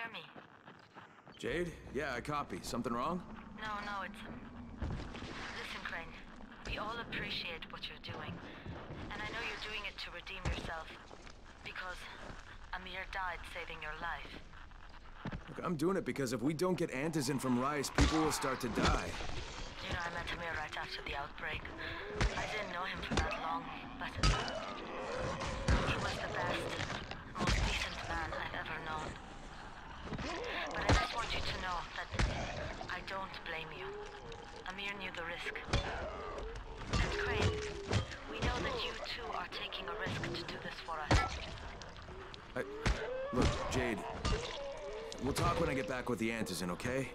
hear me? Jade? Yeah, I copy. Something wrong? No, no, it's... Listen, Crane. We all appreciate what you're doing. And I know you're doing it to redeem yourself. Because Amir died saving your life. Look, I'm doing it because if we don't get Antizin from Rais, people will start to die. You know, I met Amir right after the outbreak. I didn't know him for that long, but... He was the best, know that I don't blame you. Amir knew the risk. And Crane, we know that you too are taking a risk to do this for us. I... Look, Jade. We'll talk when I get back with the Antizin, okay?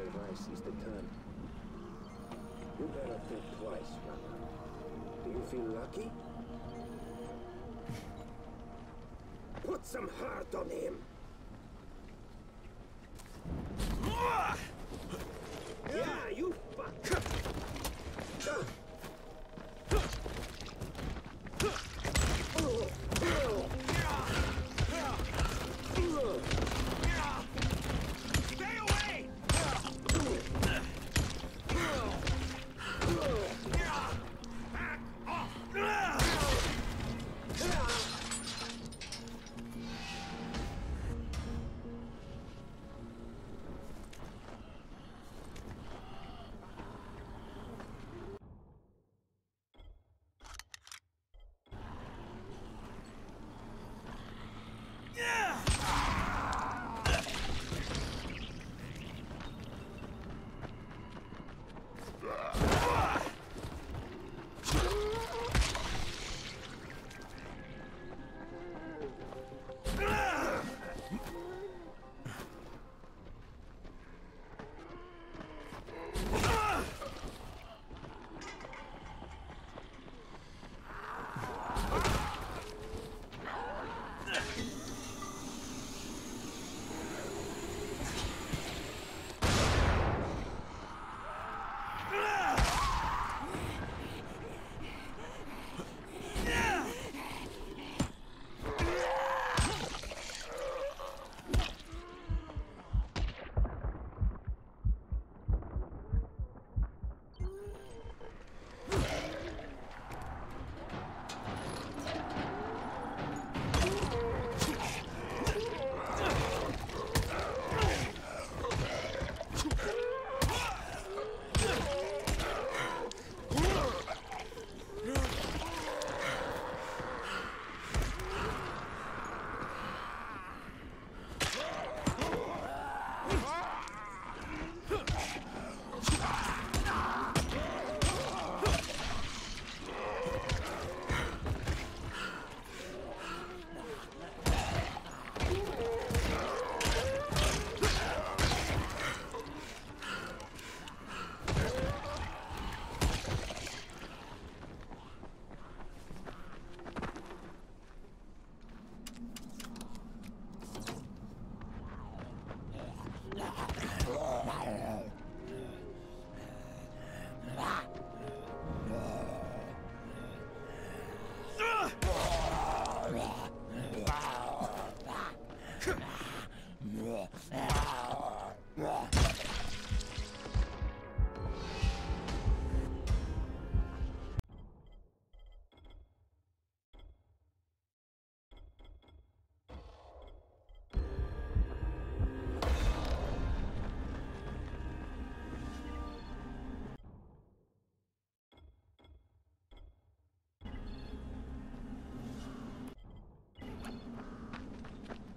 Say Rai sees the turn. You better think twice, Runner. Do you feel lucky? Put some heart on him!